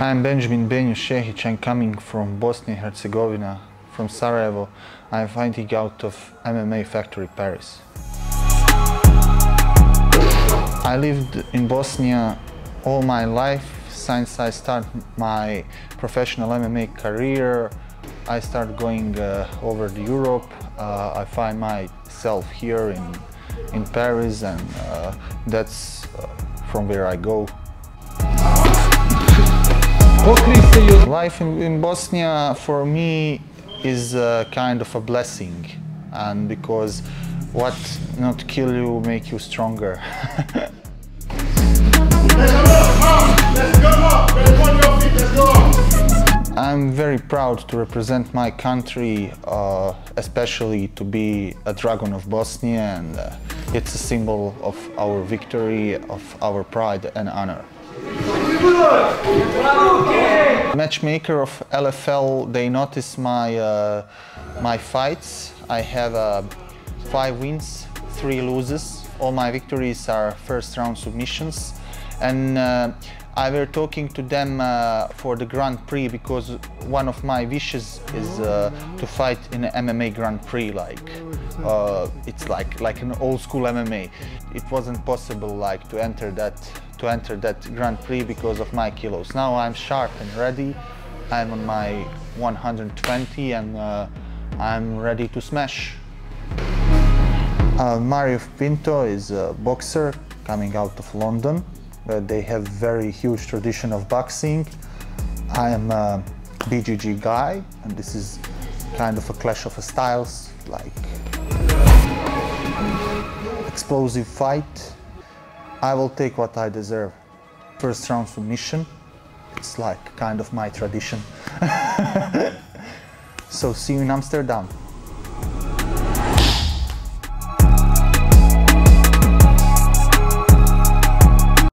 I'm Benjamin Benju Sehic. I'm coming from Bosnia and Herzegovina, from Sarajevo. I'm fighting out of MMA Factory Paris. I lived in Bosnia all my life since I started my professional MMA career. I started going uh, over to Europe. Uh, I find myself here in, in Paris and uh, that's uh, from where I go. Life in, in, Bosnia for me is a kind of a blessing and because what not kill you make you stronger. I'm very proud to represent my country, uh, especially to be a Dragon of Bosnia and uh, it's a symbol of our victory, of our pride and honor. Matchmaker of LFL, they notice my, uh, my fights. I have uh, five wins, three losses. All my victories are first round submissions. And uh, I were talking to them uh, for the Grand Prix because one of my wishes is uh, to fight in an MMA Grand Prix. Like uh, it's like like an old school MMA. It wasn't possible like to enter that to enter that Grand Prix because of my kilos. Now I'm sharp and ready. I'm on my 120 and uh, I'm ready to smash. Uh, Mario Pinto is a boxer coming out of London. Uh, they have very huge tradition of boxing. I am a BJJ guy and this is kind of a clash of styles, like explosive fight. I will take what I deserve. First round submission, it's like kind of my tradition. so see you in Amsterdam.